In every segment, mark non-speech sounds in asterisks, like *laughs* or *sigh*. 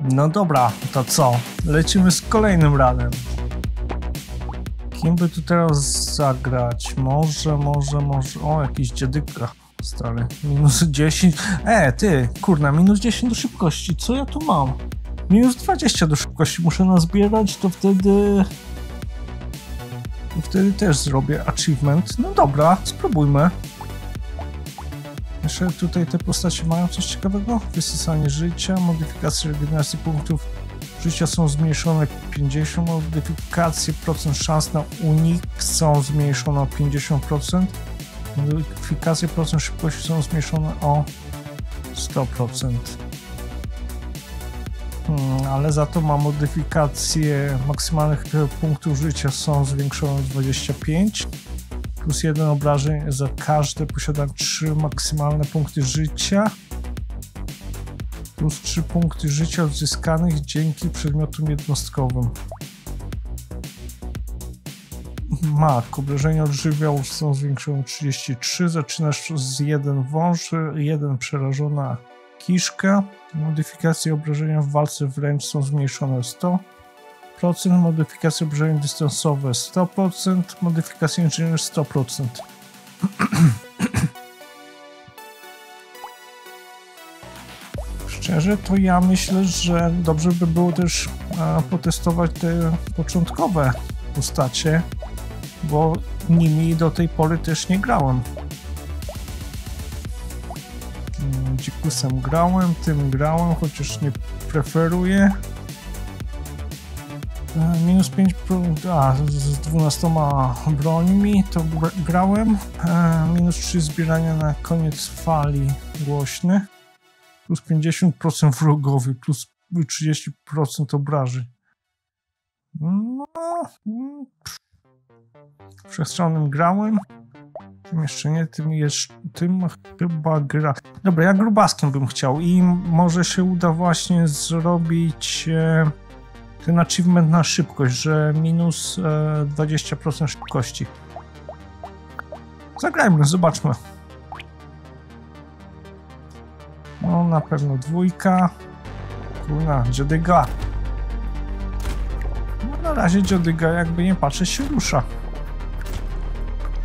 No dobra, to co? Lecimy z kolejnym ranem. Kim by tu teraz zagrać? Może, może, może... O, jakiś dziadyka stary. Minus 10. E, ty, kurna, minus 10 do szybkości. Co ja tu mam? Minus 20 do szybkości muszę nazbierać, to wtedy... To wtedy też zrobię achievement. No dobra, spróbujmy. Tutaj te postacie mają coś ciekawego? Wysysanie życia, modyfikacje regeneracji punktów życia są zmniejszone 50, modyfikacje procent szans na unik są zmniejszone o 50%, modyfikacje procent szybkości są zmniejszone o 100%. Hmm, ale za to ma modyfikacje maksymalnych punktów życia są zwiększone o 25 plus 1 obrażeń za każde posiadam 3 maksymalne punkty życia plus 3 punkty życia odzyskanych dzięki przedmiotom jednostkowym. Mak, obrażenia od żywiołów są zwiększone o 33, zaczynasz z 1 wąż, 1 przerażona kiszka, modyfikacje obrażenia w walce wręcz są zmniejszone o 100, procent, modyfikacje obrażenia dystansowe 100%, modyfikacje inżynier 100%. *clears throat* Szczerze, to ja myślę, że dobrze by było też e, potestować te początkowe postacie, bo nimi do tej pory też nie grałem. Mm, Dzikusem grałem, tym grałem, chociaż nie preferuję. E, minus 5, a z 12 brońmi to grałem. E, minus 3 zbierania na koniec fali głośny. Plus 50% wrogowi, plus 30% obrażeń. No, Wszechstronnym grałem. Tym jeszcze nie, tym, jeszcze, tym chyba gra. Dobra, ja grubaskiem bym chciał i może się uda właśnie zrobić e, ten achievement na szybkość, że minus e, 20% szybkości. Zagrajmy, zobaczmy. No, na pewno dwójka. Kurna, dziadyga. No, na razie dziadyga, jakby nie patrzeć, się rusza.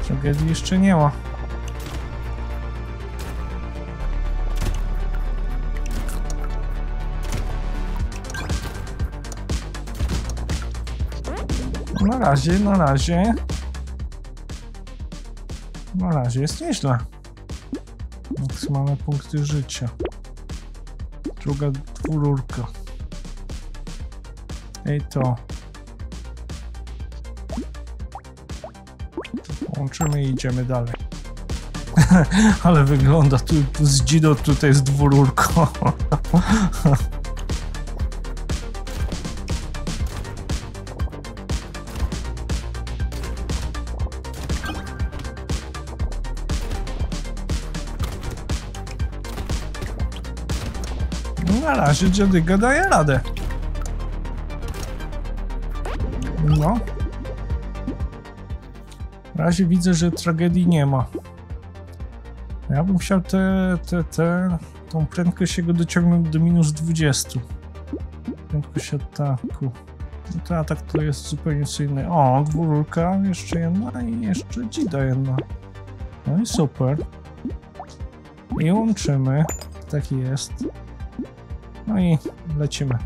Tragedii jeszcze nie ma. Razie, na razie. Na razie jest nieźle. Maksymalne punkty życia. Druga dwururka. Ej to. Łączymy i idziemy dalej. *laughs* Ale wygląda tu z Dzido tutaj z dwururką. *laughs* Razie dziadyga daje radę. No. Na razie widzę, że tragedii nie ma. Ja bym chciał te, te, te, tą prędkość jego dociągnąć do minus 20. Prędkość ataku. No to atak to jest zupełnie co. O, dwururka, jeszcze jedna i jeszcze dzida jedna. No i super. I łączymy. Tak jest. No i lecimy.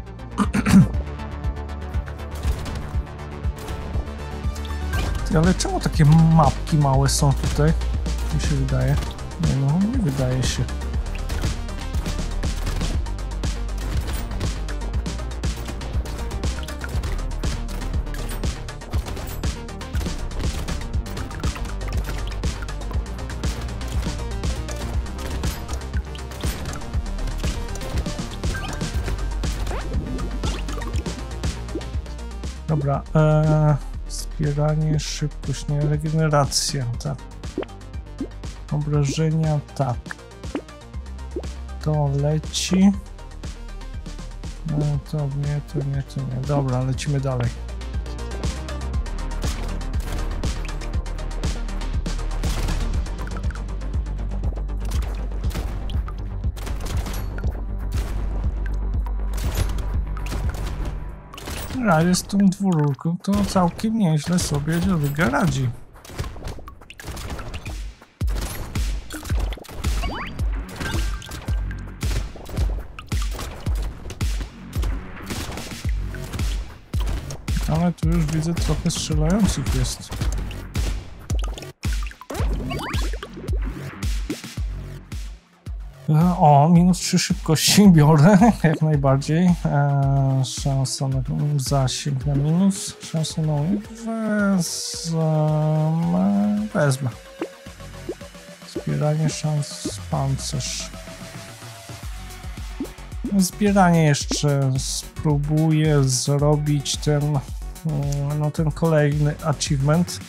Ale czemu takie mapki małe są tutaj? Mi się wydaje. Nie no, nie wydaje się. Dobra, eee, wspieranie, szybkość, nie, regeneracja, tak. Obrażenia, tak. To leci. No to nie, to nie, to nie. Dobra, lecimy dalej. Razie z tą dwururką to całkiem nieźle sobie dziadyga radzi. Ale tu już widzę trochę strzelających jest. O, minus 3 szybkości *laughs* biorę, jak najbardziej. E, szansa na zasięg na minus, szansa na wezmę, wezmę. Zbieranie szans pancerz. Zbieranie jeszcze spróbuję zrobić ten, mm, no ten kolejny achievement.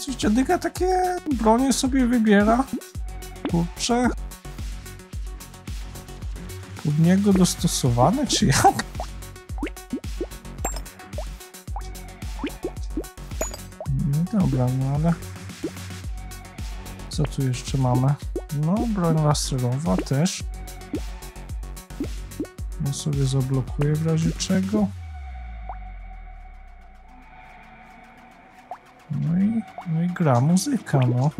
Coś dziadyga takie bronie sobie wybiera. Kurczę. Pod niego dostosowane, czy jak? No dobra, no ale... Co tu jeszcze mamy? No, broń laserowa też. No sobie zablokuję w razie czego. No i, no i gra muzyka, no.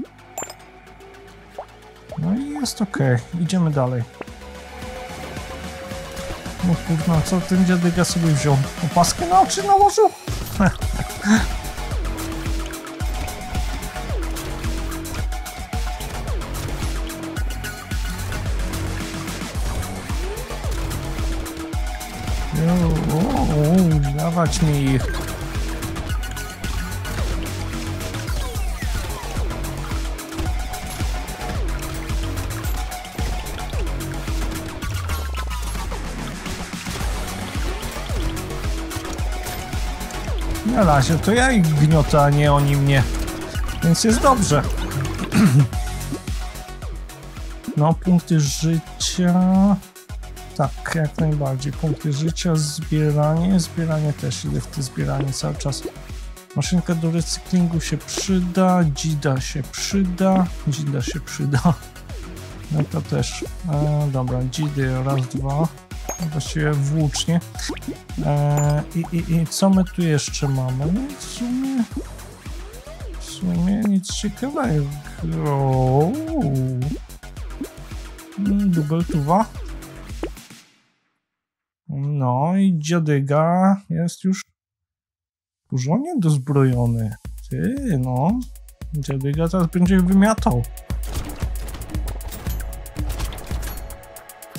Jest ok. Idziemy dalej. No kurwa, co ten dziadyga sobie wziął? Opaskę na oczy nałożył? *laughs* dawać mi ich. Na razie to ja ich gniotę, a nie oni mnie. Więc jest dobrze. No, punkty życia... Tak, jak najbardziej. Punkty życia, zbieranie. Zbieranie też, idę w to zbieranie cały czas. Maszynka do recyklingu się przyda, dzida się przyda, dzida się przyda. No to też. E, dobra, dzidy raz, dwa. Właściwie włócznie. E, i, i, I co my tu jeszcze mamy? No w sumie... W sumie nic ciekawego. Dubeltuwa. No i dziadyga jest już porządnie dozbrojony. Ty, no. Dziadyga teraz będzie wymiatał.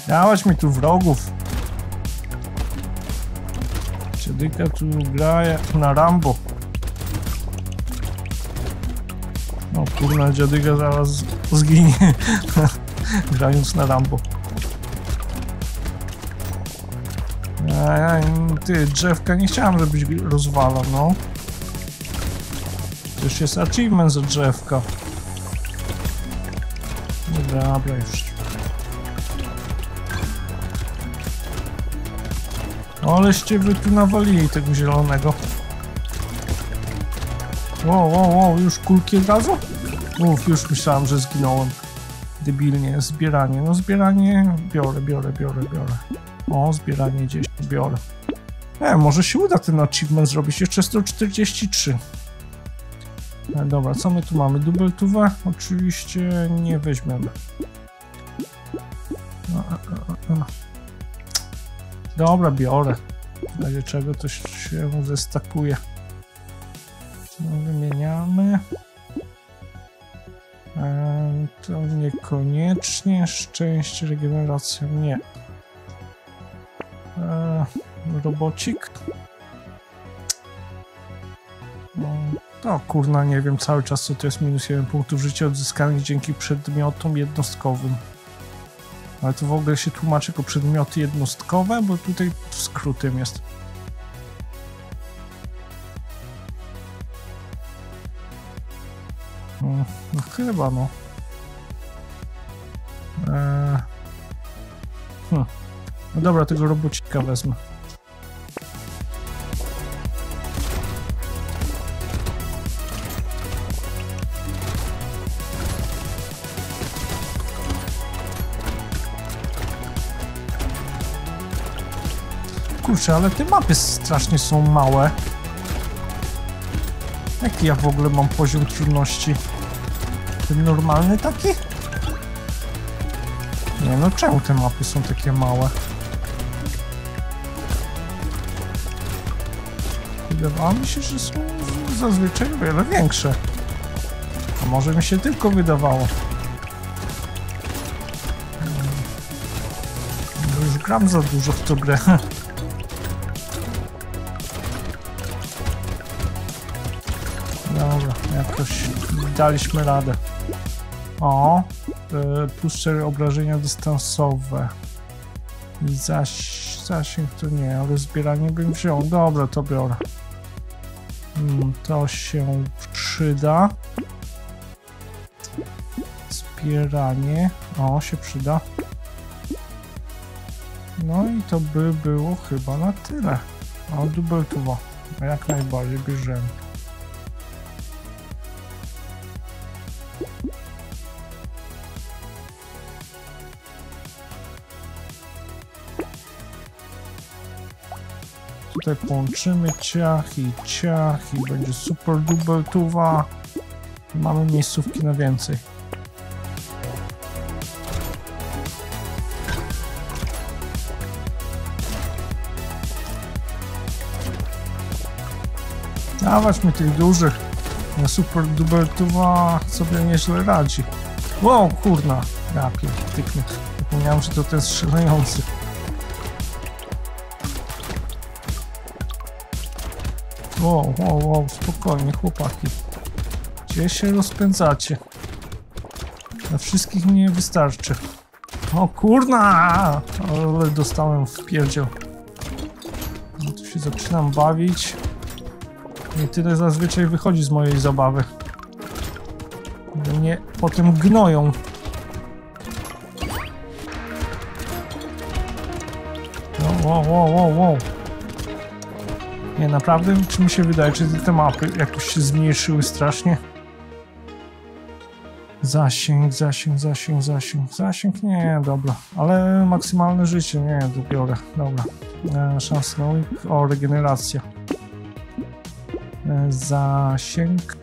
Dawać mi tu wrogów. Tu gra na Rambo. No kurna, dziadyga zaraz zginie. *laughs* Grając na Rambo. Ej, ty, drzewka nie chciałem, żebyś rozwalał, no. To już jest achievement za drzewka. Dobra, już. Aleście wy tu nawalili tego zielonego. Wow, wow, wow, już kulki od razu? Uf, już myślałem, że zginąłem. Debilnie, zbieranie. No zbieranie biorę, biorę, biorę, biorę. O, zbieranie gdzieś biorę. E, może się uda ten achievement zrobić. Jeszcze 143. E, dobra, co my tu mamy? Dubeltówę? Oczywiście nie weźmiemy. A, a, a. Dobra, biorę. W razie czego to się zestakuje. Wymieniamy. To niekoniecznie. Szczęście, regeneracja nie. E, robocik. No, no kurna, nie wiem cały czas co to jest minus 1 punktów życia odzyskanych dzięki przedmiotom jednostkowym. Ale to w ogóle się tłumaczy jako przedmioty jednostkowe, bo tutaj skrótem jest. No, no chyba no. Eee. Hm. No dobra, tego robocika wezmę. Kurczę, ale te mapy strasznie są małe. Jaki ja w ogóle mam poziom trudności? Ten normalny taki? Nie no, czemu te mapy są takie małe? Wydawało mi się, że są zazwyczaj wiele większe. A może mi się tylko wydawało. Bo już gram za dużo w tę grę. *laughs* daliśmy radę. O, y, plus 4 obrażenia dystansowe. I zaś, zasięg to nie, ale zbieranie bym wziął. Dobra, to biorę. Hmm, to się przyda. Zbieranie. O, się przyda. No i to by było chyba na tyle. O, dubeltowo. Jak najbardziej bierzemy. Tutaj połączymy ciach i ciach i będzie super dubeltuwa. Mamy miejscówki na więcej. Dawać mi tych dużych. Na super dubeltuwa sobie nieźle radzi. Wow, kurna. Ja pierdyknę. Zapomniałem, że to ten strzelający. Wow, wow, wow, spokojnie chłopaki. Gdzie się rozpędzacie? Na wszystkich mi nie wystarczy. O kurna! Ale dostałem w pierdziel. No tu się zaczynam bawić. I tyle zazwyczaj wychodzi z mojej zabawy. Mnie potem gnoją. No, wow, wow, wow, wow. Nie, naprawdę? Czy mi się wydaje, czy te mapy jakoś się zmniejszyły strasznie? Zasięg, zasięg, zasięg, zasięg, zasięg, nie, dobra. Ale maksymalne życie, nie, dobiorę, dobra. E, szansa na unik, o, regeneracja. E, zasięg.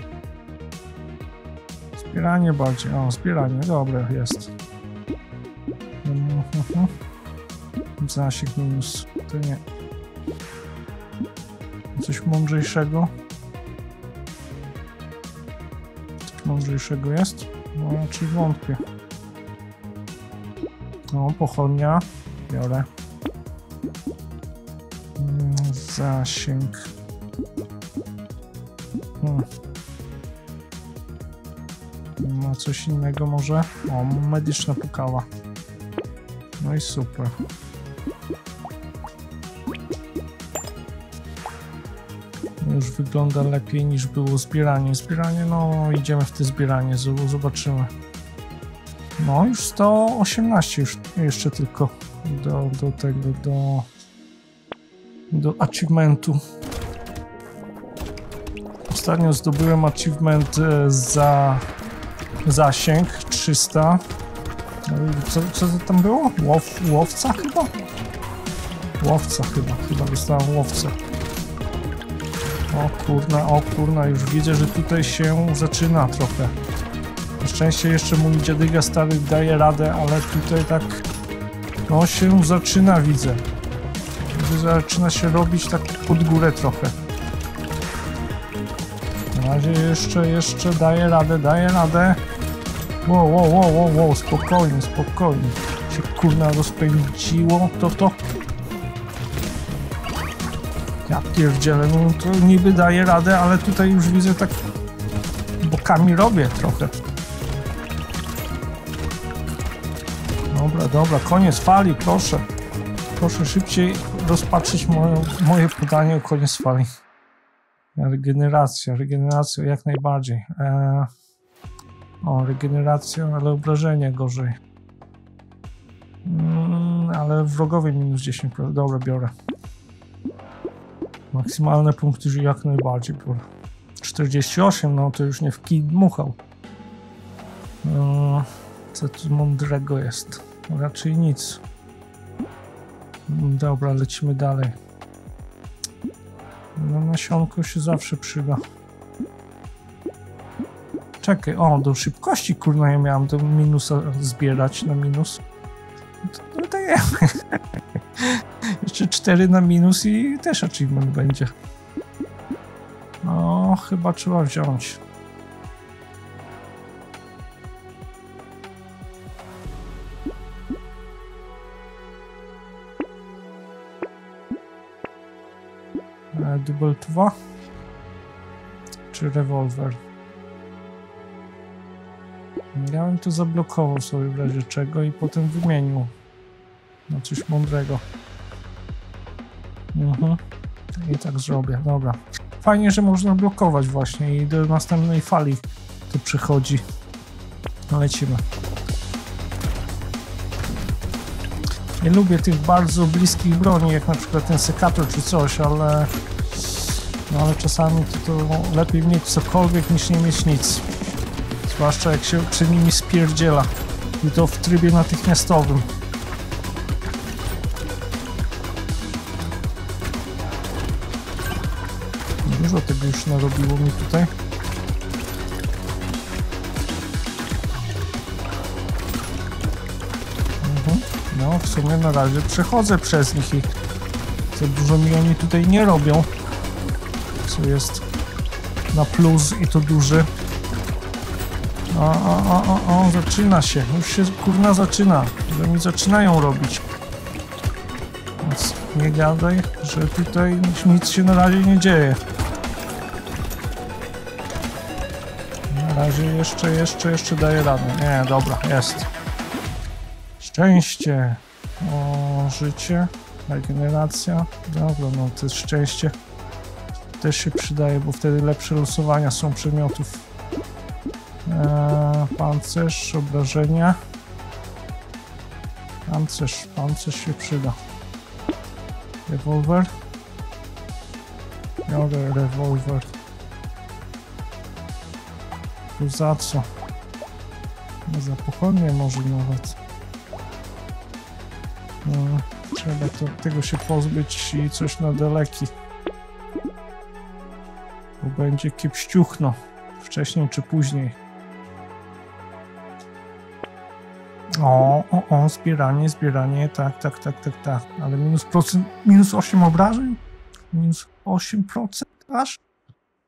Zbieranie bardziej, o, zbieranie, dobra, jest. Mhm. Zasięg minus, to nie. Coś mądrzejszego? Coś mądrzejszego jest? No, raczej wątpię. No, pochodnia. Biorę. Mm, Zasięg. Hmm. Ma coś innego może? O, medyczna pukawa. No i super. Już wygląda lepiej niż było zbieranie. Zbieranie, no idziemy w te zbieranie, zobaczymy. No już 118 już jeszcze tylko do, do tego, do do achievementu. Ostatnio zdobyłem achievement e, za zasięg 300. No Co, co to tam było? Łow, łowca chyba? Łowca chyba, chyba dostałem łowcę. O kurna, o kurna, już widzę, że tutaj się zaczyna trochę. Na szczęście jeszcze mój dziadyga stary daje radę, ale tutaj tak no się zaczyna, widzę. Widzę, że zaczyna się robić tak pod górę trochę. Na razie jeszcze, jeszcze daje radę, daje radę. Wow, wow, wow, wow, wow, spokojnie, spokojnie. Się kurna rozpędziło, to to. Ja pierdzielę, no to niby daje radę, ale tutaj już widzę tak bokami robię trochę. Dobra, dobra, koniec fali, proszę. Proszę szybciej rozpatrzyć moje, moje podanie o koniec fali. Regeneracja, regeneracja jak najbardziej. Eee, o, regeneracja, ale obrażenia gorzej. Mm, ale wrogowie minus 10%. Dobra, biorę. Maksymalne punkty jak najbardziej biorę. 48, no to już nie w kij dmuchał. Eee, co tu mądrego jest? Raczej nic. Dobra, lecimy dalej. No nasionko się zawsze przyda. Czekaj, o, do szybkości kurna ja miałem do minusa zbierać na minus. To, to dajemy. *laughs* Jeszcze 4 na minus i też achievement będzie. No, chyba trzeba wziąć. E, Double 2 czy rewolwer? Ja bym to zablokował sobie w razie czego i potem wymienił na coś mądrego. Mhm. I tak zrobię, dobra. Fajnie, że można blokować właśnie i do następnej fali to przychodzi. No lecimy. Nie lubię tych bardzo bliskich broni, jak na przykład ten sekator czy coś, ale no ale czasami to, to lepiej mieć cokolwiek niż nie mieć nic. Zwłaszcza jak się przy nimi spierdziela. I to w trybie natychmiastowym. Już narobiło mi tutaj. Mhm. No, w sumie na razie przechodzę przez nich i za dużo mi oni tutaj nie robią. Co jest na plus i to duży. O, o, o, o, o, zaczyna się. Już się kurna zaczyna. Że mi zaczynają robić. Więc nie gadaj, że tutaj nic się na razie nie dzieje. Na razie jeszcze, jeszcze, jeszcze daje radę. Nie, dobra, jest. Szczęście. O, życie. Regeneracja. Dobra, no to jest szczęście. Też się przydaje, bo wtedy lepsze losowania są przedmiotów. Eee, pancerz, obrażenia. Pancerz, pancerz się przyda. Rewolwer. Biorę rewolwer. Tu za co? Za pochodnie może nawet. No, trzeba to, tego się pozbyć i coś na daleki. Bo będzie kiepściuchno. Wcześniej czy później. O, o, o, zbieranie, zbieranie, tak, tak, tak, tak, tak. Ale minus procent, minus 8 obrażeń? Minus 8% aż?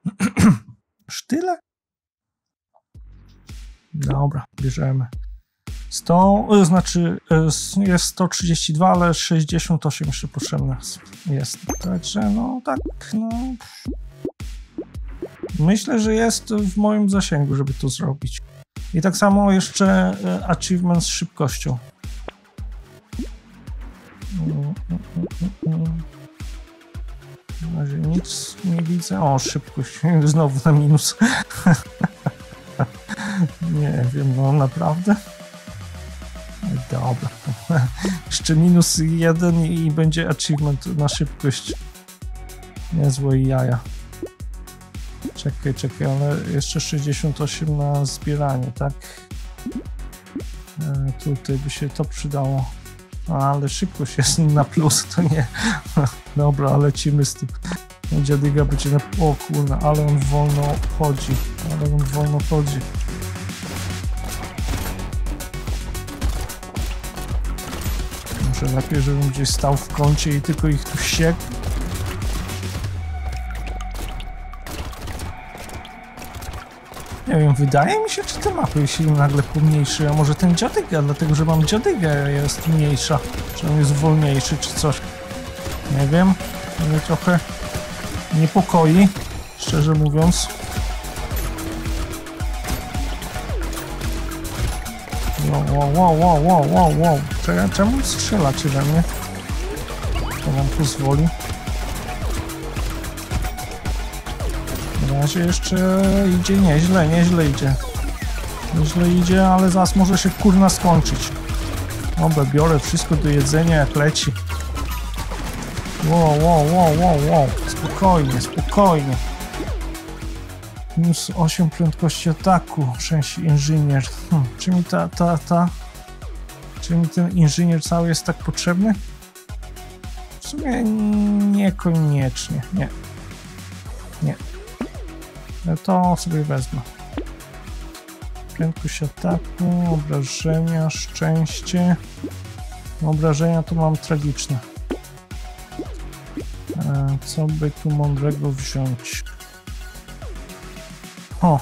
*clears throat* Sztyle? Dobra, bierzemy. 100, y, znaczy y, jest 132, ale 68 jeszcze potrzebne jest. Także no tak, no... Myślę, że jest w moim zasięgu, żeby to zrobić. I tak samo jeszcze e, achievement z szybkością. Na razie nic nie widzę. O, szybkość. *laughs* Znowu na minus. *laughs* nie wiem, no naprawdę. Dobra. Jeszcze minus jeden i będzie achievement na szybkość. Niezłe jaja. Czekaj, czekaj, ale jeszcze 68 na zbieranie, tak? E, tutaj by się to przydało. Ale szybkość jest na plus, to nie. Dobra, lecimy z tym. Dziadyga będzie na... O kurna, ale on wolno chodzi. Ale on wolno chodzi. Może lepiej, żebym gdzieś stał w kącie i tylko ich tu siekł. Nie wiem, wydaje mi się, czy te mapy się nagle pomniejszy, a może ten dziadyga, dlatego że mam dziadygę, jest mniejsza, czy on jest wolniejszy, czy coś. Nie wiem, mnie trochę niepokoi, szczerze mówiąc. Wow, wow, wow, wow, wow, wow, wow. Czemu strzelacie we mnie? To wam pozwoli. Na razie jeszcze idzie nieźle, nieźle idzie. Nieźle idzie, ale zaraz może się kurna skończyć. Dobra, biorę wszystko do jedzenia jak leci. Wow, wow, wow, wow, wow. Spokojnie, spokojnie. Minus 8 prędkości ataku, części inżynier. Hmm, czy mi ta, ta, ta... Czy mi ten inżynier cały jest tak potrzebny? W sumie niekoniecznie, nie. Nie. No to sobie wezmę. Prędkość ataku, obrażenia, szczęście. Obrażenia to mam tragiczne. E, co by tu mądrego wziąć? O!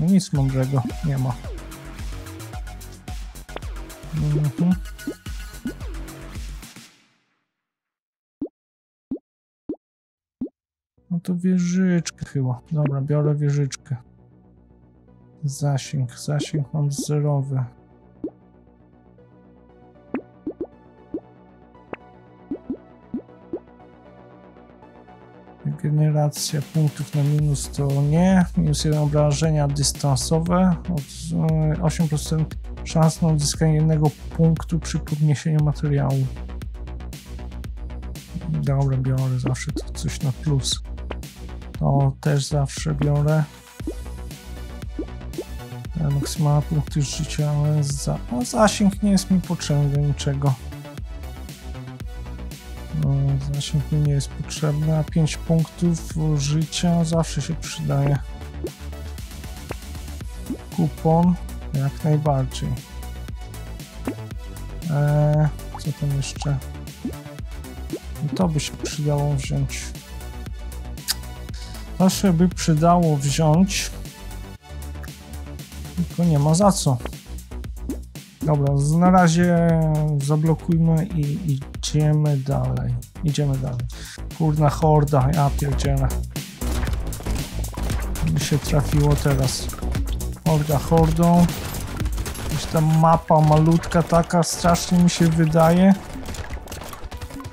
No nic mądrego nie ma. No to wieżyczkę chyba. Dobra, biorę wieżyczkę. Zasięg, zasięg mam zerowy. Generacja punktów na minus to nie. Minus jeden obrażenia dystansowe. Od e, 8% szans na uzyskanie jednego punktu przy podniesieniu materiału. Dobra, biorę zawsze to coś na plus. To też zawsze biorę. E, Maksymalne punkty życia, ale za, no, zasięg nie jest mi potrzebny niczego. No, Zasięg mi nie jest potrzebny, a 5 punktów życia zawsze się przydaje. Kupon jak najbardziej. Eee, co tam jeszcze? No To by się przydało wziąć. To się by przydało wziąć. Tylko nie ma za co. Dobra, na razie zablokujmy i idziemy dalej. Idziemy dalej. Kurna horda, ja pierdzielę. Mi się trafiło teraz. Horda hordą. Tam mapa malutka taka, strasznie mi się wydaje.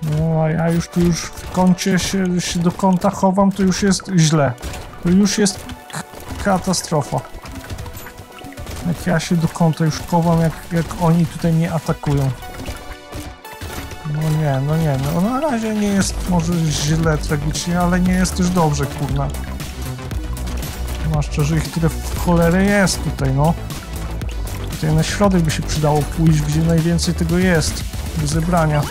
No a ja już tu już w kącie się, się do kąta chowam, to już jest źle. To już jest katastrofa. Jak ja się do kąta już chowam, jak, jak oni tutaj mnie atakują. No nie, no nie, no na razie nie jest może źle tragicznie, ale nie jest też dobrze, kurna. Zwłaszcza, że ich tyle w cholerę jest tutaj, no. Tutaj na środek by się przydało pójść, gdzie najwięcej tego jest do zebrania.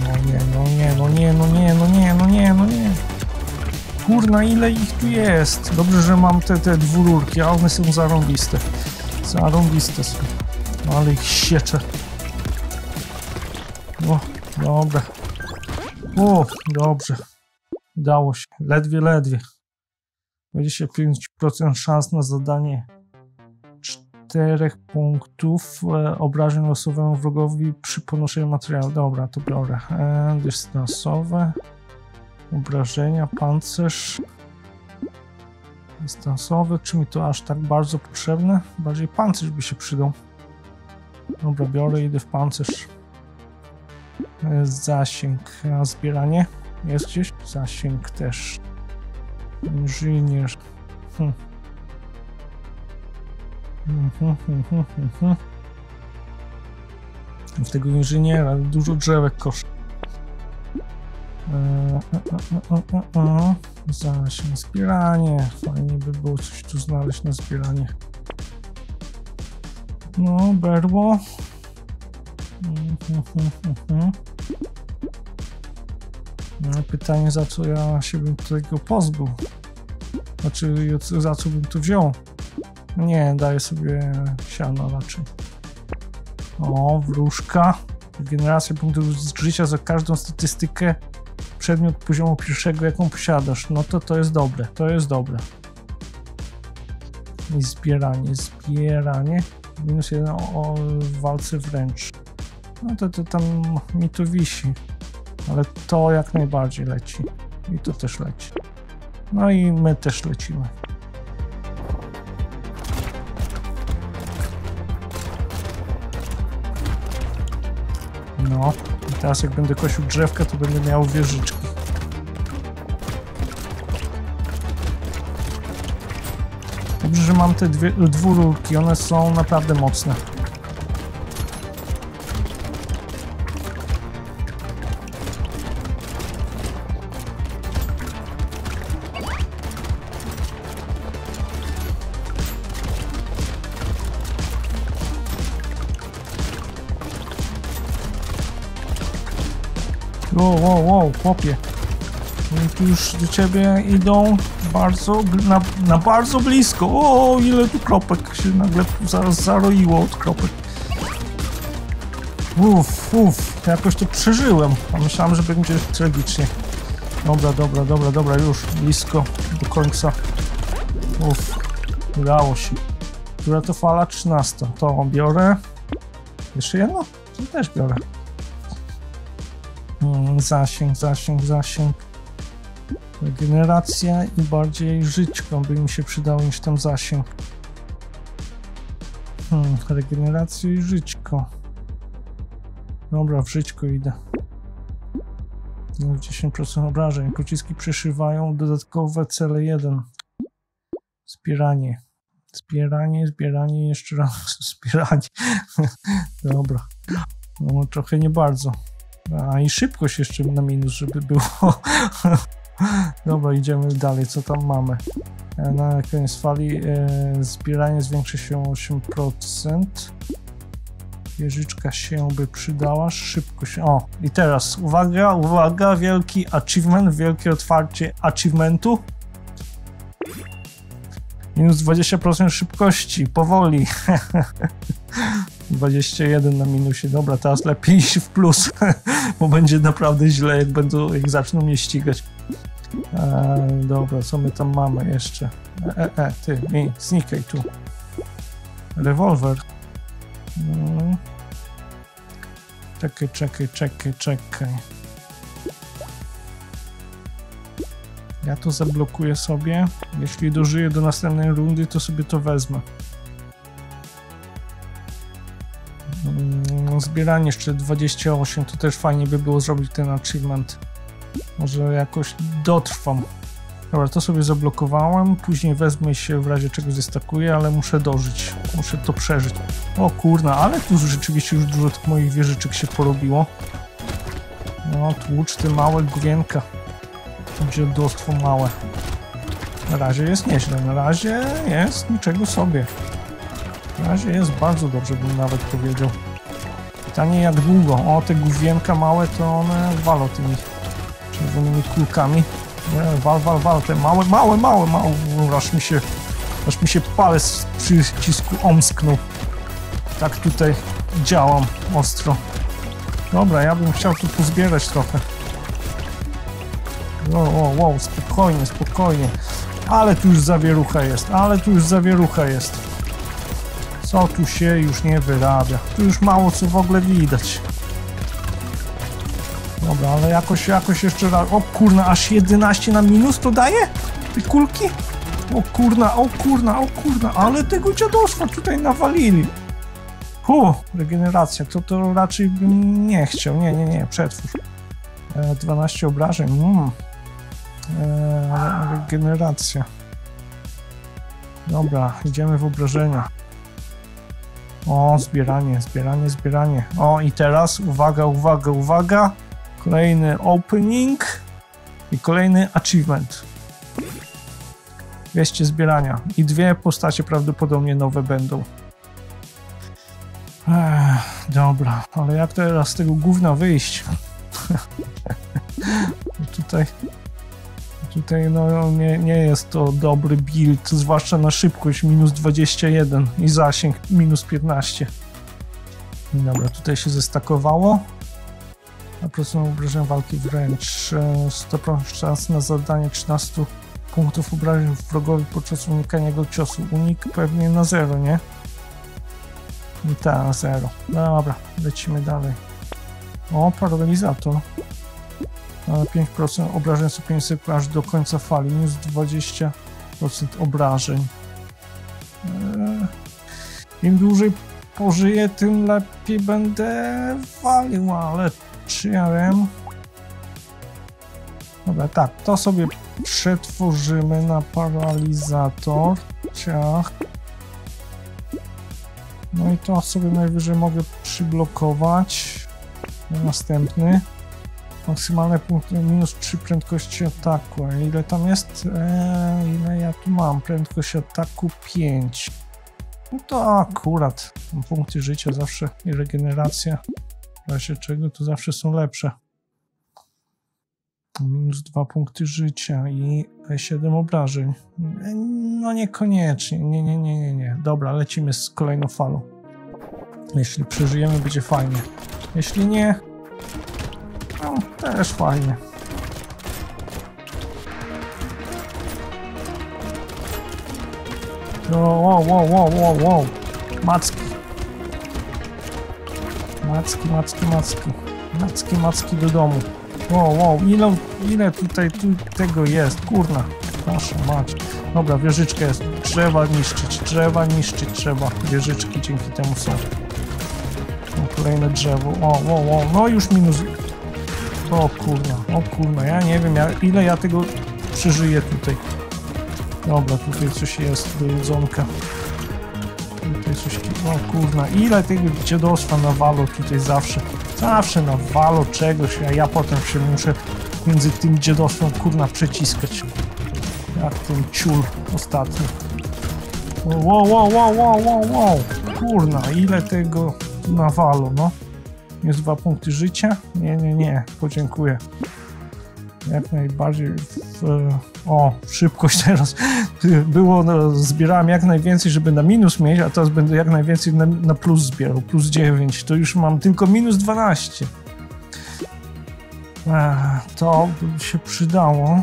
No nie, no nie, no nie, no nie, no nie, no nie, no nie. Kurna, ile ich tu jest? Dobrze, że mam te, te dwururki, a one są zarąbiste. Zarąbiste są. No ale ich sieczę. O, dobra. O, dobrze. Udało się. Ledwie, ledwie. 25% szans na zadanie 4 punktów e, obrażeń losowemu wrogowi przy ponoszeniu materiału. Dobra, to biorę. E, dystansowe. Obrażenia, pancerz. Dystansowe. Czy mi to aż tak bardzo potrzebne? Bardziej pancerz by się przydał. Dobra, biorę, idę w pancerz. E, Zasięg, a zbieranie jest gdzieś? Zasięg też. Inżynier. Hm. W tego inżyniera dużo drzewek. Eee, e, e, e, e, e. Zasięg, zbieranie. Fajnie by było coś tu znaleźć na zbieranie. No, berło. No, pytanie, za co ja się bym tego pozbył? Znaczy, za co bym to wziął? Nie, daję sobie siano raczej. O, wróżka. Generacja punktów życia za każdą statystykę przedmiot poziomu pierwszego, jaką posiadasz. No to to jest dobre, to jest dobre. I zbieranie, zbieranie. Minus jeden o, walce wręcz. No to, to tam mi to wisi. Ale to jak najbardziej leci. I to też leci. No i my też lecimy. No, i teraz jak będę kosił drzewka, to będę miał wieżyczki. Dobrze, że mam te dwie, dwururki, one są naprawdę mocne. Chłopie. Oni tu już do ciebie idą bardzo, na, na bardzo blisko. O, ile tu kropek się nagle zaraz zaroiło od kropek. Uff, uff, jakoś to przeżyłem. Myślałem, że będzie tragicznie. Dobra, dobra, dobra, dobra, już blisko do końca. Uff, udało się. Która to fala? 13. To biorę. Jeszcze jedno? To też biorę. Hmm, zasięg, zasięg, zasięg. Regeneracja i bardziej żyćko by mi się przydało niż ten zasięg. Hmm, regeneracja i żyćko. Dobra, w żyćko idę. No, 10% obrażeń. Pociski przeszywają dodatkowe cele 1. Zbieranie. Zbieranie, zbieranie, jeszcze raz zbieranie. *laughs* Dobra. No trochę nie bardzo. A i szybkość jeszcze na minus, żeby było. *laughs* Dobra, idziemy dalej. Co tam mamy? E, na koniec fali e, zbieranie zwiększy się o 8%. Wieżyczka się by przydała, szybko się... O, i teraz uwaga, uwaga, wielki achievement, wielkie otwarcie achievementu. Minus 20% szybkości, powoli. *laughs* 21 na minusie, dobra, teraz lepiej iść w plus, *laughs* bo będzie naprawdę źle, jak, będą, jak zaczną mnie ścigać. E, dobra, co my tam mamy jeszcze? E, e, e ty, mi, znikaj tu. Rewolwer. No. Czekaj, czekaj, czekaj, czekaj. Ja to zablokuję sobie. Jeśli dożyję do następnej rundy, to sobie to wezmę. Zbieranie jeszcze 28, to też fajnie by było zrobić ten achievement. Może jakoś dotrwam. Dobra, to sobie zablokowałem. Później wezmę się w razie czego zestakuję, ale muszę dożyć. Muszę to przeżyć. O kurna, ale tu rzeczywiście już dużo tych moich wieżyczek się porobiło. No, tłucz te małe gwienka. Dziadostwo małe. Na razie jest nieźle. Na razie jest niczego sobie. Na razie jest bardzo dobrze, bym nawet powiedział. Pytanie jak długo. O, te główienka małe, to one walą tymi czerwonymi kulkami. Nie, wal, wal, wal, te małe, małe, małe, małe, aż mi się, aż mi się palec z przycisku omsknął. Tak tutaj działam ostro. Dobra, ja bym chciał tu pozbierać trochę. O, o, o, spokojnie, spokojnie. Ale tu już zawierucha jest, ale tu już zawierucha jest. Co tu się już nie wyrabia? Tu już mało co w ogóle widać. Dobra, ale jakoś, jakoś jeszcze raz. O kurna, aż 11 na minus to daje? Te kulki? O kurna, o kurna, o kurna, ale tego dziadostwa tutaj nawalili. Hu, regeneracja, to to raczej bym nie chciał. Nie, nie, nie, przetwórz. E, 12 obrażeń, mm. e, regeneracja. Dobra, idziemy w obrażenia. O, zbieranie, zbieranie, zbieranie. O, i teraz uwaga, uwaga, uwaga kolejny opening i kolejny achievement. 200 zbierania i dwie postacie prawdopodobnie nowe będą. Ech, dobra, ale jak teraz z tego gówna wyjść? *laughs* tutaj tutaj no, nie, nie jest to dobry build, zwłaszcza na szybkość minus 21 i zasięg minus 15. Dobra, tutaj się zestakowało. Na prostą obrażeń walki wręcz 100% szans na zadanie 13 punktów obrażeń wrogowi podczas unikania jego ciosu. Unik pewnie na 0, nie? Tak, na 0. Dobra, lecimy dalej. O, paralizator. 5% obrażeń co 5 sekund aż do końca fali, minus 20% obrażeń. Eee, Im dłużej pożyję, tym lepiej będę walił, ale czy ja wiem? Dobra, tak, to sobie przetworzymy na paralizator. Ciach. No i to sobie najwyżej mogę przyblokować. Następny. Maksymalne punkty minus 3 prędkości ataku. Ile tam jest? Eee, ile ja tu mam? Prędkość ataku 5. No to akurat. Punkty życia zawsze i regeneracja w razie czego to zawsze są lepsze. Minus dwa punkty życia i 7 obrażeń. No niekoniecznie, nie, nie, nie, nie, nie. Dobra, lecimy z kolejną falą. Jeśli przeżyjemy, będzie fajnie. Jeśli nie, no też fajnie. O, wow, wow, wow, wow, wow. Macki. Macki, macki, macki. Macki, macki do domu. Wow, wow, ile, ile tutaj tu tego jest, kurna. Proszę mać. Dobra, wieżyczka jest. Trzeba niszczyć, trzeba niszczyć, trzeba. Wieżyczki dzięki temu są. O, kolejne drzewo. O, wow, wow, no już minus. O kurna, o kurna, ja nie wiem, ja, ile ja tego przeżyję tutaj. Dobra, tutaj coś jest do jedzonka. Tutaj coś... O kurna, ile tego dziadostwa nawalo tutaj zawsze. Zawsze nawalo czegoś, a ja potem się muszę między tym dziadostwem kurna przeciskać. Jak ten ciul ostatni. Wow, wow, wow, wow, wow, wow. Kurna, ile tego nawalo, no. Jest dwa punkty życia? Nie, nie, nie, podziękuję. Jak najbardziej w, o, szybkość *laughs* teraz było, no, zbierałem jak najwięcej, żeby na minus mieć, a teraz będę jak najwięcej na, na plus zbierał, plus 9, to już mam tylko minus 12. E, to by się przydało.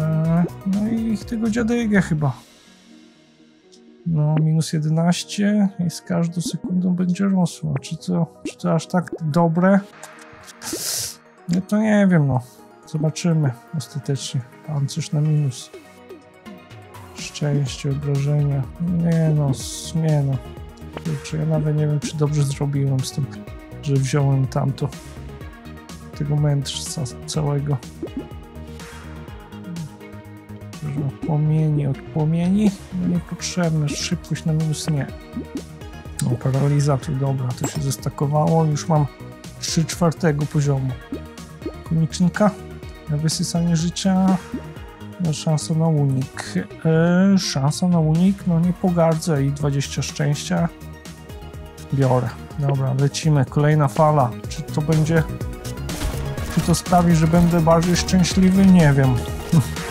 E, no i tego dziadygę chyba. No, minus 11 i z każdą sekundą będzie rosło. Czy to, czy to aż tak dobre? No to nie wiem, no. Zobaczymy ostatecznie. Pancerz na minus. Szczęście, obrażenia. Nie no, nie no. Kurczę, ja nawet nie wiem, czy dobrze zrobiłem z tym, że wziąłem tamto. Tego mędrca całego. Płomieni od płomieni. No niepotrzebne. Szybkość na minus nie. No, paralizator, dobra, to się zestakowało. Już mam 3 czwartego poziomu. Koniczynka wysysanie życia. No, szansa na unik. E, szansa na unik, no nie pogardzę i 20 szczęścia. Biorę. Dobra, lecimy. Kolejna fala. Czy to będzie... Czy to sprawi, że będę bardziej szczęśliwy? Nie wiem. *laughs*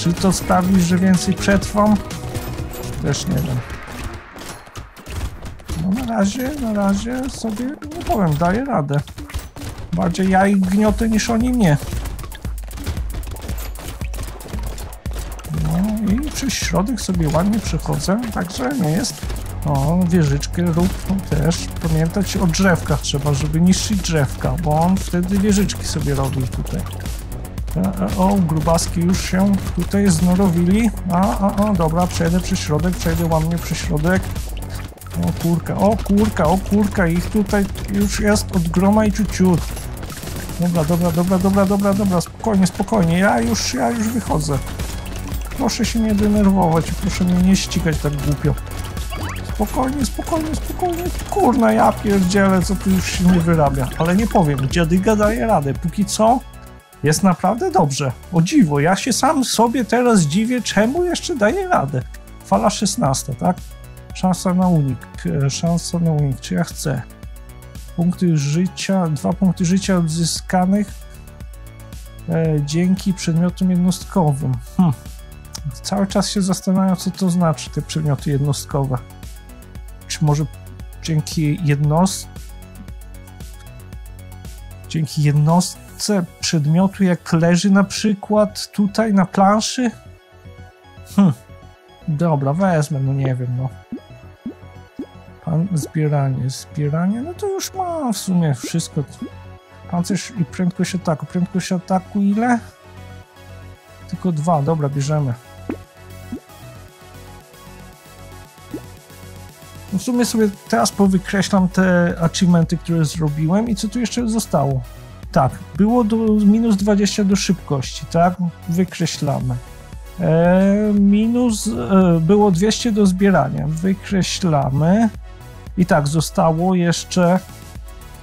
Czy to sprawi, że więcej przetrwam? Też nie wiem. No na razie, na razie sobie, nie powiem, daję radę. Bardziej ja ich gniotę niż oni mnie. No i przez środek sobie ładnie przechodzę, także nie jest. O, wieżyczkę rób no też. Pamiętać o drzewkach trzeba, żeby niszczyć drzewka, bo on wtedy wieżyczki sobie robi tutaj. O, grubaski już się tutaj znorowili. A, a, a, dobra, przejdę przez środek, przejdę ładnie przez środek. O kurka, o kurka, o kurka, ich tutaj już jest od groma i ciut. Dobra, dobra, dobra, dobra, dobra, dobra, spokojnie, spokojnie, ja już, ja już wychodzę. Proszę się nie denerwować, proszę mnie nie ścigać tak głupio. Spokojnie, spokojnie, spokojnie. Kurna, ja pierdzielę, co tu już się nie wyrabia. Ale nie powiem, dziadyga daje radę. Póki co jest naprawdę dobrze. O dziwo, ja się sam sobie teraz dziwię, czemu jeszcze daje radę. Fala 16, tak? Szansa na unik, e, szansa na unik, czy ja chcę? Punkty życia, dwa punkty życia odzyskanych e, dzięki przedmiotom jednostkowym. Hm. Cały czas się zastanawiam, co to znaczy, te przedmioty jednostkowe. Czy może dzięki jednost... Dzięki przedmiotu, jak leży na przykład tutaj na planszy? Hm. Dobra, wezmę, no nie wiem, no. Pan, zbieranie, zbieranie, no to już ma w sumie wszystko. Pancerz i prędkość ataku. Prędkość ataku ile? Tylko dwa, dobra, bierzemy. W sumie sobie teraz powykreślam te achievementy, które zrobiłem i co tu jeszcze zostało? Tak, było do minus 20 do szybkości, tak? Wykreślamy. E, minus e, było 200 do zbierania, wykreślamy. I tak, zostało jeszcze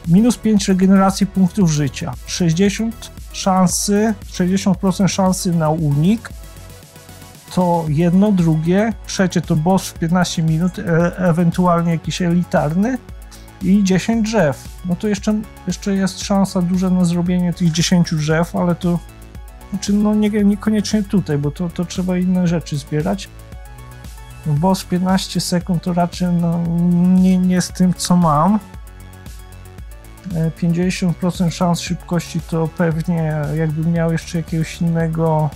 minus 5 regeneracji punktów życia, 60 szansy, 60% szansy na unik, to jedno, drugie, trzecie to boss w 15 minut, e ewentualnie jakiś elitarny i 10 drzew. No to jeszcze, jeszcze jest szansa duża na zrobienie tych 10 drzew, ale to Znaczy, no nie, niekoniecznie tutaj, bo to, to trzeba inne rzeczy zbierać. Boss 15 sekund to raczej no, nie, nie z tym, co mam. 50% szans szybkości to pewnie jakbym miał jeszcze jakiegoś innego,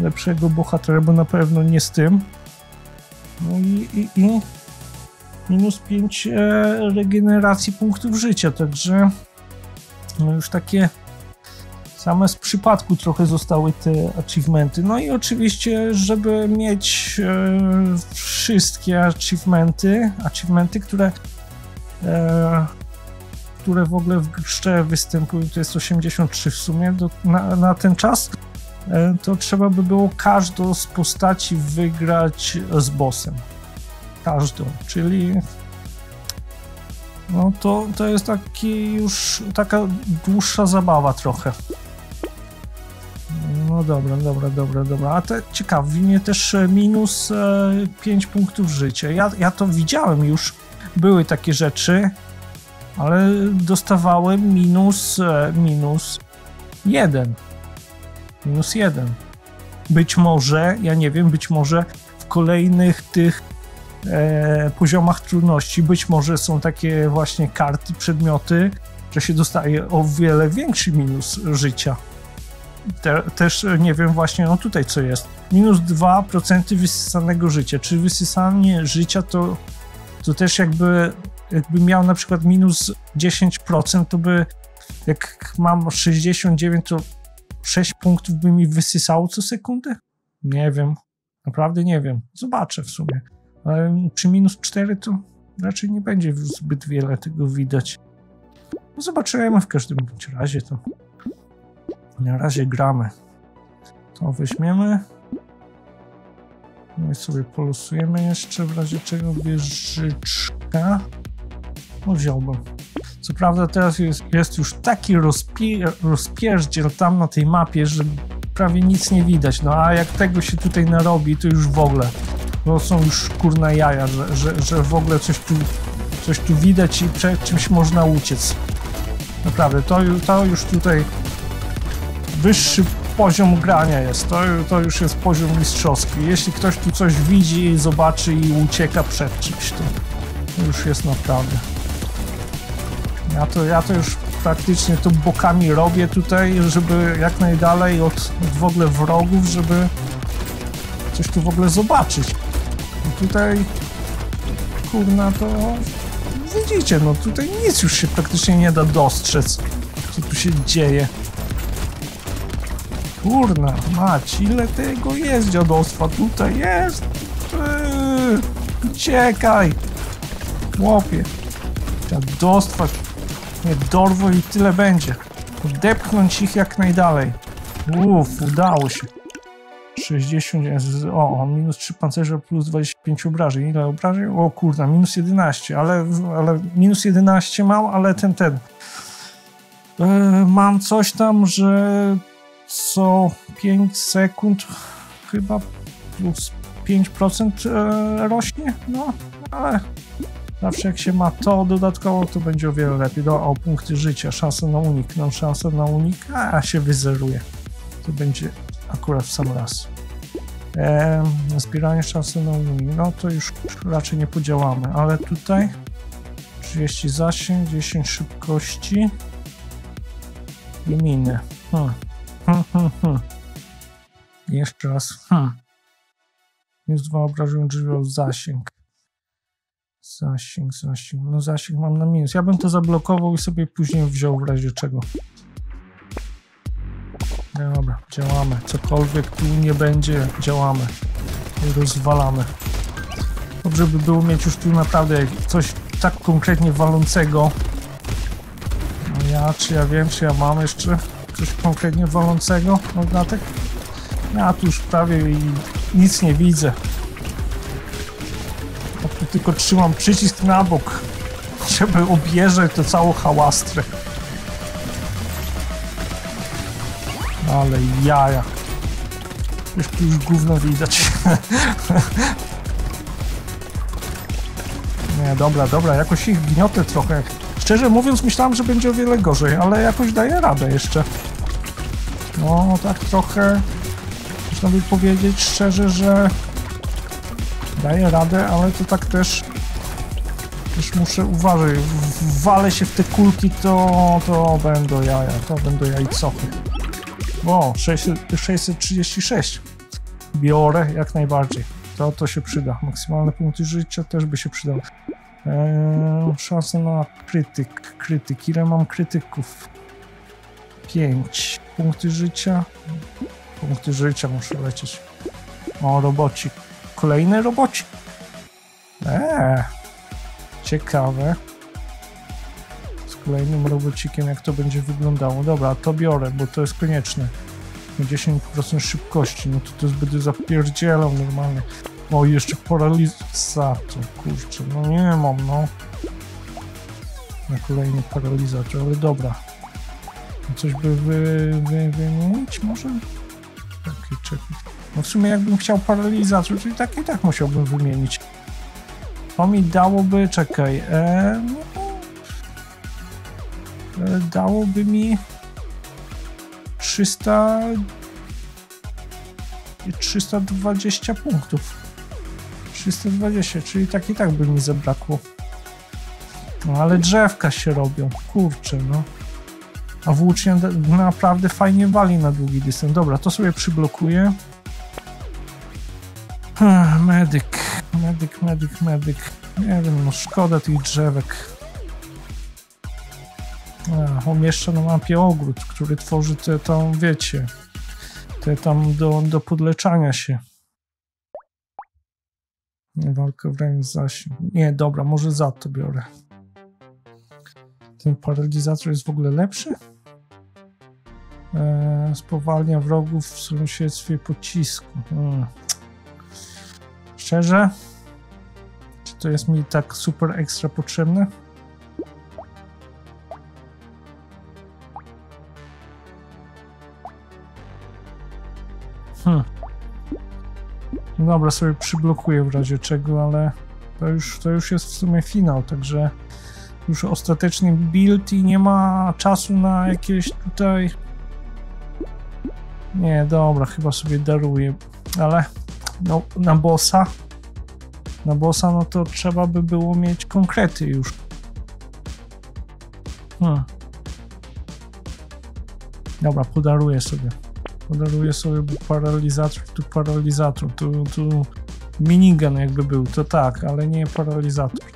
lepszego bohatera, bo na pewno nie z tym. No i, i, i minus 5 e, regeneracji punktów życia, także no już takie same z przypadku trochę zostały te achievementy. No i oczywiście, żeby mieć e, wszystkie achievementy, achievementy, które e, które w ogóle w grze występują, to jest 83 w sumie do, na, na ten czas, to trzeba by było każdą z postaci wygrać z bossem. Czyli no to, to jest taki już taka dłuższa zabawa trochę. No dobra, dobra, dobra, dobra. A to ciekawi mnie też e, minus e, 5 punktów życia. Ja, ja to widziałem już. Były takie rzeczy, ale dostawałem minus, e, minus 1. Minus 1. Być może, ja nie wiem, być może w kolejnych tych e, poziomach trudności, być może są takie właśnie karty, przedmioty, że się dostaje o wiele większy minus życia. Te, też nie wiem właśnie, no tutaj co jest. Minus 2% wysysanego życia. Czy wysysanie życia to, to też jakby, jakby miał na przykład minus 10%, to by jak mam 69, to 6 punktów by mi wysysało co sekundę? Nie wiem. Naprawdę nie wiem. Zobaczę w sumie. Ale przy minus 4 to raczej nie będzie zbyt wiele tego widać. No zobaczymy w każdym bądź razie to. Na razie gramy. To weźmiemy. No i sobie polusujemy jeszcze, w razie czego wieżyczka. No wziąłbym. Co prawda teraz jest, jest już taki rozpie, rozpierdziel tam na tej mapie, że prawie nic nie widać. No a jak tego się tutaj narobi, to już w ogóle. No są już kurna jaja, że, że, że w ogóle coś tu, coś tu widać i przed czymś można uciec. Naprawdę, to, to już tutaj wyższy poziom grania jest. To, to już jest poziom mistrzowski. Jeśli ktoś tu coś widzi, zobaczy i ucieka przed czymś, to, już jest naprawdę. Ja to, ja to już praktycznie to bokami robię tutaj, żeby jak najdalej od, od w ogóle wrogów, żeby coś tu w ogóle zobaczyć. Tutaj kurna to widzicie, no tutaj nic już się praktycznie nie da dostrzec, co tu się dzieje. Kurna, mać, ile tego jest dziadostwa? Tutaj jest! Yy, uciekaj! Chłopie! Dziadostwa nie dorwo i tyle będzie. Depchnąć ich jak najdalej. Uff, udało się. 60, o, minus 3 pancerza plus 25 obrażeń. Ile obrażeń? O kurna, minus 11, ale, ale minus 11 mam, ale ten, ten. Yy, mam coś tam, że co 5 sekund chyba plus 5% e, rośnie, no, ale zawsze jak się ma to dodatkowo, to będzie o wiele lepiej. Do, o punkty życia, szansa na unik, no szansa na unik, a się wyzeruje. To będzie akurat w sam raz. Zbieranie szansy na unik, no to już raczej nie podziałamy, ale tutaj 30 zasięg, 10 szybkości i miny. Hmm. Hmm, hmm, hmm. Jeszcze raz. Hmm. Jest dwa obrażeń drzwi zasięg. Zasięg, zasięg. No zasięg mam na minus. Ja bym to zablokował i sobie później wziął w razie czego. No dobra, działamy. Cokolwiek tu nie będzie, działamy. I rozwalamy. Dobrze by było mieć już tu naprawdę coś tak konkretnie walącego. No ja, czy ja wiem, czy ja mam jeszcze coś konkretnie walącego oddatek? Ja tu już prawie nic nie widzę. Tu tylko trzymam przycisk na bok, żeby objeżdżać to całą hałastrę. Ale jaja. Już tu już gówno widać. *laughs* Nie, dobra, dobra, jakoś ich gniotę trochę. Szczerze mówiąc, myślałem, że będzie o wiele gorzej, ale jakoś daję radę jeszcze. No, tak trochę, można by powiedzieć szczerze, że daję radę, ale to tak też też muszę uważać. W- Walę się w te kulki, to, to będą jaja, to będą jajcochy. O, 600, 636. Biorę jak najbardziej. To, to się przyda. Maksymalne punkty życia też by się przydały. Eee, szanse na krytyk. Krytyk. Ile mam krytyków? 5. Punkty życia. Punkty życia muszę lecieć. O, robocik. Kolejny robocik. Eee, ciekawe. Kolejnym robocikiem, jak to będzie wyglądało. Dobra, to biorę, bo to jest konieczne. 10% szybkości, no to to jest będę zapierdzielał normalnie. O, jeszcze paralizator, kurczę, no nie mam, no. Na kolejny paralizator, ale dobra. Coś by wy, wy, wymienić może? Czekaj, czekaj. No w sumie jakbym chciał paralizator, to i tak i tak musiałbym wymienić. To mi dałoby, czekaj, e, no, dałoby mi 300 i 320 punktów. 320, czyli tak i tak by mi zabrakło. No ale drzewka się robią, kurczę no. A włócznia naprawdę fajnie wali na długi dystans. Dobra, to sobie przyblokuję. Medyk, medyk, medyk, medyk. Nie wiem, no szkoda tych drzewek. Umieszczę na mapie ogród, który tworzy te tam, wiecie, te tam do, do podleczania się. Walka wręcz zasięg. Nie, dobra, może za to biorę. Ten paralizator jest w ogóle lepszy? Eee, spowalnia wrogów w sąsiedztwie pocisku. Hmm. Szczerze? Czy to jest mi tak super ekstra potrzebne? Dobra, sobie przyblokuję w razie czego, ale to już, to już jest w sumie finał, także już ostateczny build i nie ma czasu na jakieś tutaj... Nie, dobra, chyba sobie daruję, ale no, na bossa na bossa no to trzeba by było mieć konkrety już. Hmm. Dobra, podaruję sobie. Podaruję sobie paralizator, tu paralizator, tu, tu minigun jakby był, to tak, ale nie paralizator.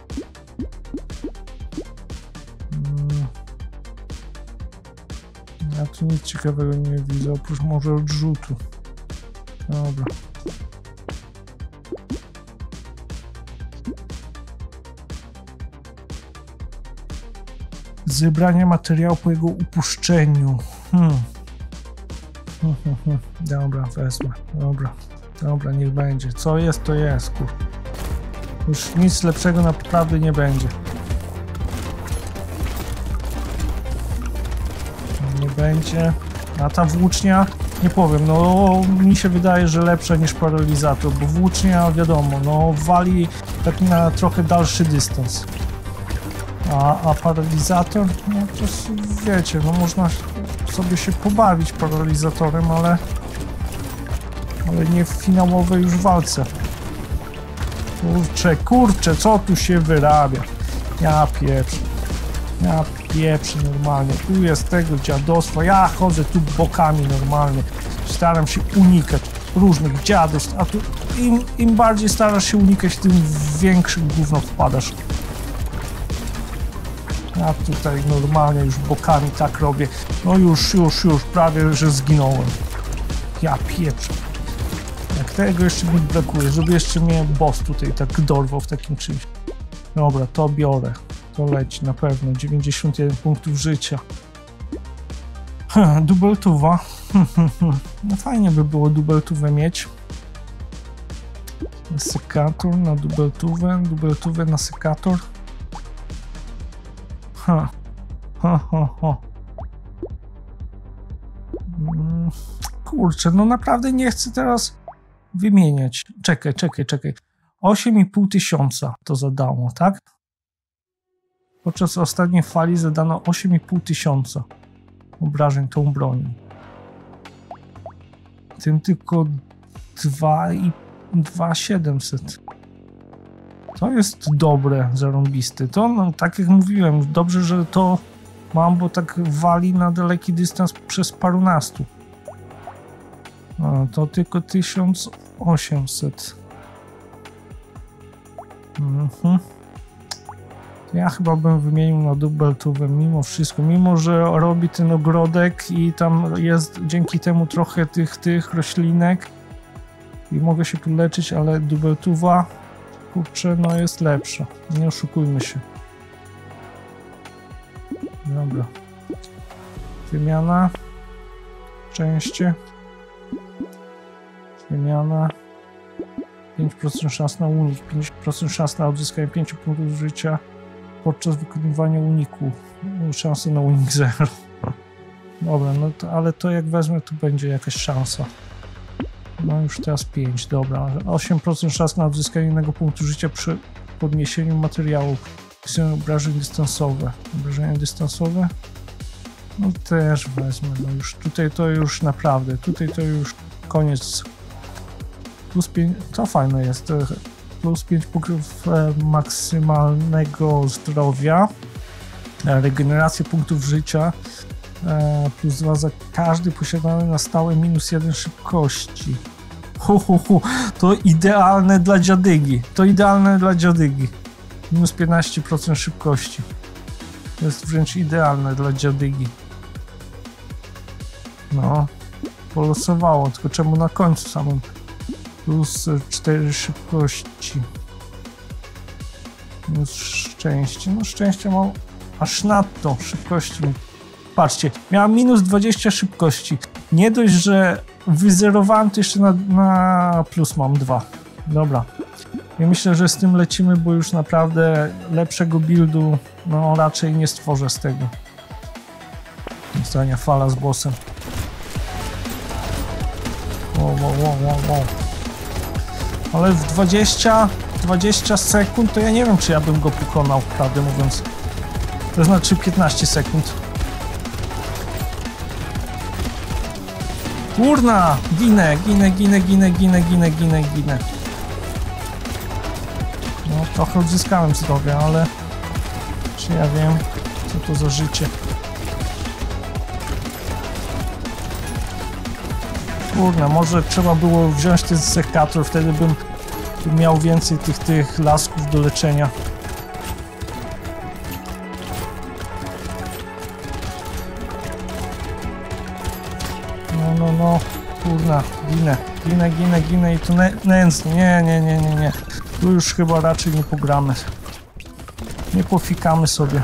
Mm. Ja tu nic ciekawego nie widzę, oprócz może odrzutu. Dobra. Zebranie materiału po jego upuszczeniu. Hmm. Dobra, wezmę. Dobra. Dobra, niech będzie. Co jest, to jest, kur. Już nic lepszego naprawdę nie będzie. Nie będzie. A ta włócznia, nie powiem, no mi się wydaje, że lepsza niż paralizator, bo włócznia, wiadomo, no wali tak na trochę dalszy dystans. A, a paralizator, no to wiecie, no można sobie się pobawić paralizatorem, ale ale nie w finałowej już walce. Kurczę, kurczę, co tu się wyrabia? Ja pieprzę. Ja pieprzę normalnie. Tu jest tego dziadostwa. Ja chodzę tu bokami normalnie. Staram się unikać różnych dziadostw, a tu im, im bardziej starasz się unikać, tym w większych gówno wpadasz. Ja tutaj normalnie już bokami tak robię. No już, już, już, prawie, że zginąłem. Ja pieprzę. Jak tego jeszcze mi brakuje, żeby jeszcze mnie boss tutaj tak dorwał w takim czymś. Dobra, to biorę. To leci na pewno. 91 punktów życia. Hm, Dubeltuwa. *laughs* No fajnie by było dubeltówę mieć. Sekator na dubeltówę, dubeltówę na sekator. Ha. Ha, ha, ha. Mm, Kurczę, no naprawdę nie chcę teraz wymieniać. Czekaj, czekaj, czekaj. 8,5 tysiąca to zadało, tak? Podczas ostatniej fali zadano 8,5 tysiąca obrażeń tą bronią. Tym tylko 2 i 2700. To jest dobre, zarąbiste. To, no, tak jak mówiłem, dobrze, że to mam, bo tak wali na daleki dystans przez parunastu. A, to tylko 1800. Mhm. Ja chyba bym wymienił na dubeltówę mimo wszystko, mimo że robi ten ogrodek i tam jest dzięki temu trochę tych, tych roślinek i mogę się tu leczyć, ale dubeltuwa kurczę, no jest lepsza. Nie oszukujmy się. Dobra. Wymiana. Szczęście. Wymiana. 5% szans na unik, 50% szans na odzyskanie 5 punktów życia podczas wykonywania uniku. Szanse na unik 0. Dobra, no to, ale to jak wezmę, to będzie jakaś szansa. No już teraz 5, dobra. 8% szans na odzyskanie jednego punktu życia przy podniesieniu materiału. Są obrażeń dystansowe. Obrażenia dystansowe? No też wezmę. No już tutaj to już naprawdę, tutaj to już koniec. Plus 5, to fajne jest. Plus 5 punktów e, maksymalnego zdrowia. E, regeneracja punktów życia. E, plus 2 za każdy posiadany na stałe minus 1 szybkości. Hu, hu, hu. To idealne dla dziadygi. To idealne dla dziadygi. Minus 15% szybkości. To jest wręcz idealne dla dziadygi. No, polosowało, tylko czemu na końcu samym? Plus 4 szybkości. Minus szczęście. No szczęście mam aż nadto szybkości. Patrzcie, miałem minus 20 szybkości. Nie dość, że wyzerowałem to jeszcze na, na plus mam 2. Dobra. Ja myślę, że z tym lecimy, bo już naprawdę lepszego buildu no raczej nie stworzę z tego. Zdania fala z bossem. Wow, wow, wow, wow. Ale w 20, 20 sekund to ja nie wiem, czy ja bym go pokonał, prawdę mówiąc. To znaczy 15 sekund. Kurna! Ginę, ginę, ginę, ginę, ginę, ginę, ginę, ginę. No, trochę odzyskałem zdrowia, ale... Czy ja wiem, co to za życie? Kurna, może trzeba było wziąć ten sekator, wtedy bym, miał więcej tych, tych lasków do leczenia. Ginę, ginę, ginę, ginę i nę nędznie, nie, nie, nie, nie, nie. Tu już chyba raczej nie pogramy. Nie pofikamy sobie.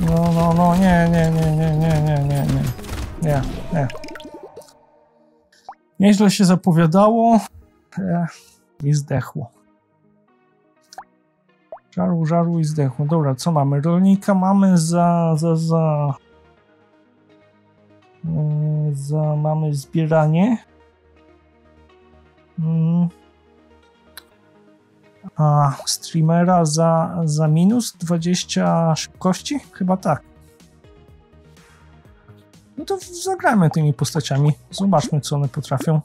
No, no, no, nie, nie, nie, nie, nie, nie, nie, nie. Nie, nie. Nieźle się zapowiadało e, i zdechło. Żarł, żarł i zdechło. Dobra, co mamy? Rolnika mamy za, za, za, za mamy zbieranie. Mm. A streamera za, za minus 20 szybkości? Chyba tak. No to zagrajmy tymi postaciami. Zobaczmy, co one potrafią.